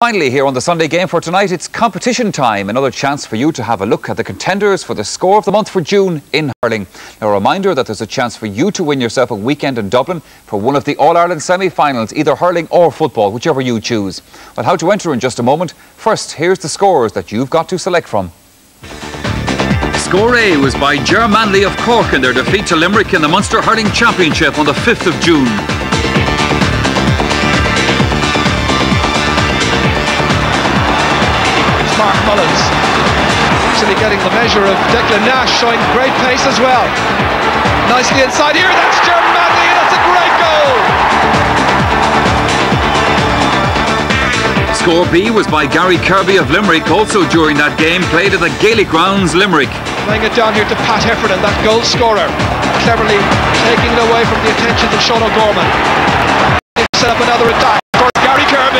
Finally, here on the Sunday game for tonight, it's competition time. Another chance for you to have a look at the contenders for the score of the month for June in hurling. Now, a reminder that there's a chance for you to win yourself a weekend in Dublin for one of the All Ireland semi finals, either hurling or football, whichever you choose. Well, how to enter in just a moment. First, here's the scores that you've got to select from. Score A was by Ger Manley of Cork in their defeat to Limerick in the Munster Hurling Championship on the 5th of June. Actually getting the measure of Declan Nash, showing great pace as well. Nicely inside here, that's Ger Manley, that's a great goal! Score B was by Gary Kirby of Limerick, also during that game, played at the Gaelic Grounds, Limerick. Playing it down here to Pat Heffernan, that goal scorer, cleverly taking it away from the attention of Sean O'Gorman. Set up another attack for Gary. Kirby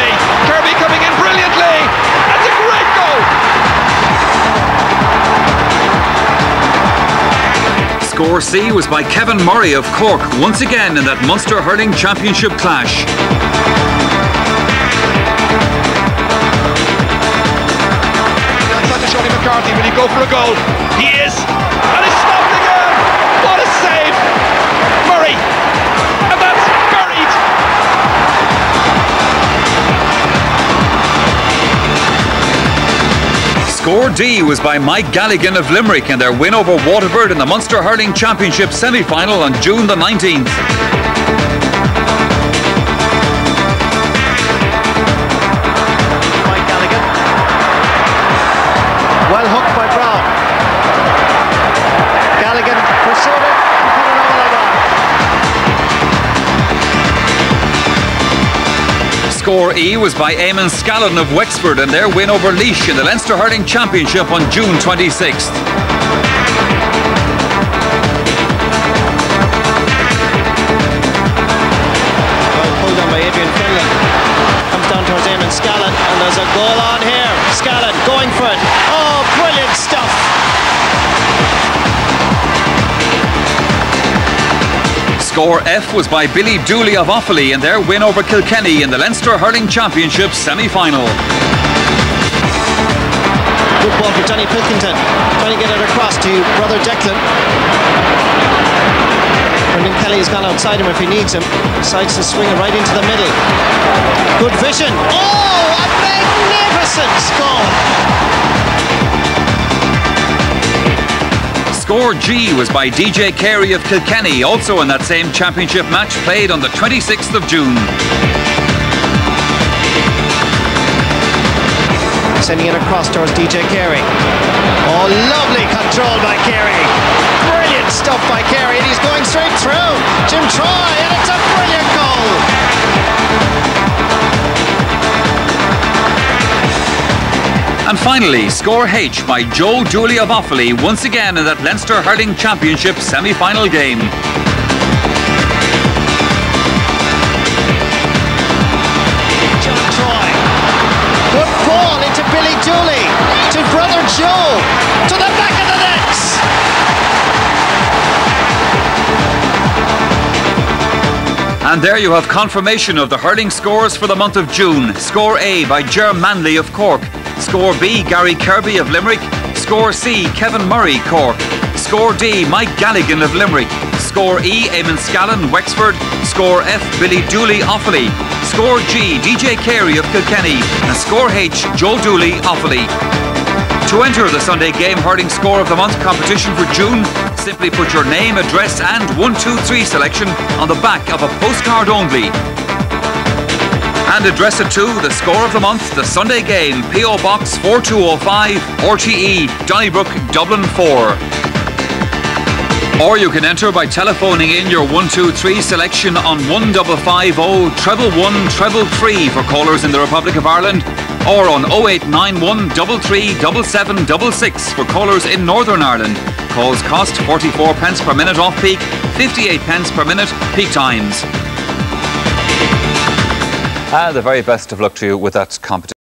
Score C was by Kevin Murray of Cork, once again in that Munster Hurling Championship clash. Outside to Shonny McCarthy. Will he go for a goal? He Score D was by Mike Galligan of Limerick in their win over Waterford in the Munster Hurling Championship semi-final on June the 19th. Mike Galligan. Well hooked by Brown. Galligan Score E was by Eamon Scallan of Wexford in their win over Laois in the Leinster Hurling Championship on June 26th. Well pulled on by Adrian Fenlon. Comes down towards Eamon Scallan and there's a goal on here. Scallan going for it. Oh, brilliant stuff. Score F was by Billy Dooley of Offaly in their win over Kilkenny in the Leinster Hurling Championship semi-final. Good ball for Johnny Pilkington. Trying to get it across to brother Declan. Brendan Kelly has gone outside him if he needs him. Decides to swing it right into the middle. Good vision. Oh, a magnificent score. Score G was by DJ Carey of Kilkenny, also in that same championship match played on the 26th of June. Sending it across towards DJ Carey. Oh, lovely control by Carey. Brilliant stuff by Carey, And finally, Score H by Joe Dooley of Offaly, once again in that Leinster Hurling Championship semi-final game. John Troy. Into Billy Dooley. To brother Joe. To the back of the nets. And there you have confirmation of the hurling scores for the month of June. Score A by Ger Manley of Cork. Score B, Gary Kirby of Limerick. Score C, Kevin Murray, Cork. Score D, Mike Galligan of Limerick. Score E, Eamon Scallan, Wexford. Score F, Billy Dooley, Offaly. Score G, DJ Carey of Kilkenny. And Score H, Joe Dooley, Offaly. To enter the Sunday Game Hurling Score of the Month competition for June, simply put your name, address, and 123 selection on the back of a postcard only. And address it to the Score of the Month, the Sunday Game, P.O. Box 4205, RTE, Donnybrook, Dublin 4. Or you can enter by telephoning in your 123 selection on 1550 treble 1 treble 3 for callers in the Republic of Ireland or on 0891 337766 for callers in Northern Ireland. Calls cost 44 pence per minute off peak, 58 pence per minute peak times. The very best of luck to you with that competition.